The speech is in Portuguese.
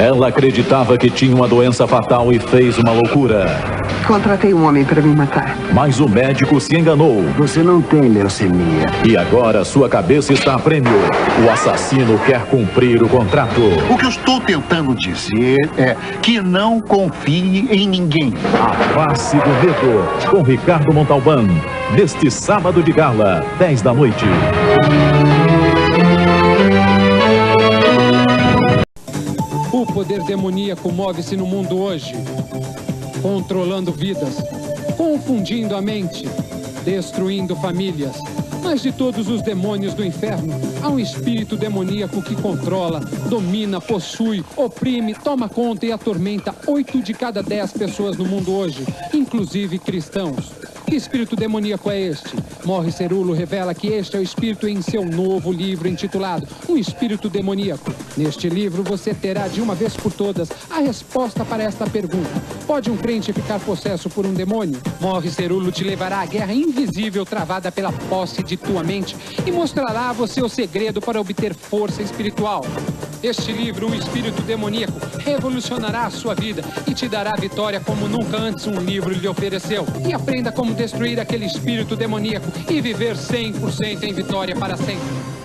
Ela acreditava que tinha uma doença fatal e fez uma loucura. Contratei um homem para me matar. Mas o médico se enganou. Você não tem leucemia. E agora sua cabeça está a prêmio. O assassino quer cumprir o contrato. O que eu estou tentando dizer é que não confie em ninguém. A face do medo, com Ricardo Montalbán. Neste sábado de gala, 10 da noite. O poder demoníaco move-se no mundo hoje, controlando vidas, confundindo a mente, destruindo famílias. Mas de todos os demônios do inferno, há um espírito demoníaco que controla, domina, possui, oprime, toma conta e atormenta oito de cada dez pessoas no mundo hoje, inclusive cristãos. Que espírito demoníaco é este? Morre Cerulo revela que este é o espírito em seu novo livro intitulado Um Espírito Demoníaco. Neste livro você terá de uma vez por todas a resposta para esta pergunta. Pode um crente ficar possesso por um demônio? Morre Cerulo te levará à guerra invisível travada pela posse de tua mente e mostrará a você o segredo para obter força espiritual. Este livro, Um Espírito Demoníaco, revolucionará a sua vida e te dará vitória como nunca antes um livro lhe ofereceu. E aprenda como destruir aquele espírito demoníaco e viver 100% em vitória para sempre.